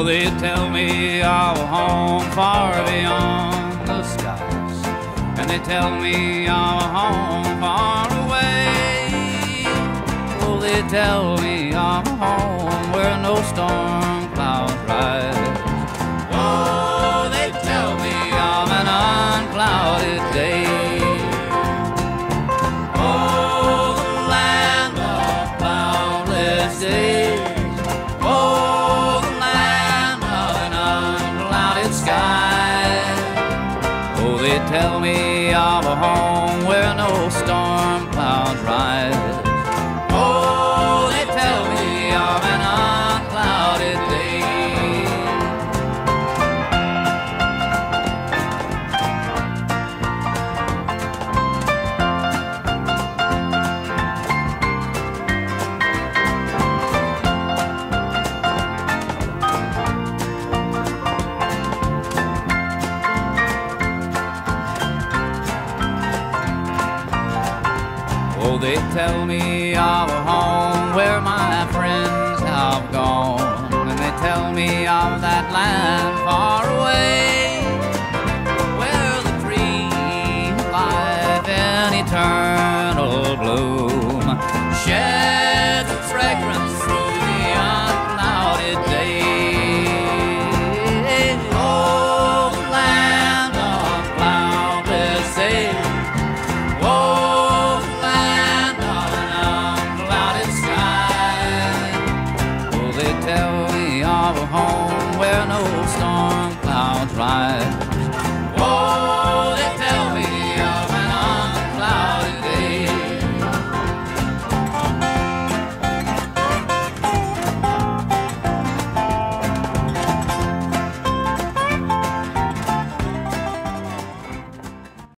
Oh, they tell me a home far beyond the skies, and they tell me a home far away. Oh, they tell me a home where no storm they tell me of a home where no storm clouds rise. Oh, they tell me of an Oh, they tell me of a home where my friends have gone, and they tell me of that land far away, where the tree life in eternal a home where no storm clouds rise.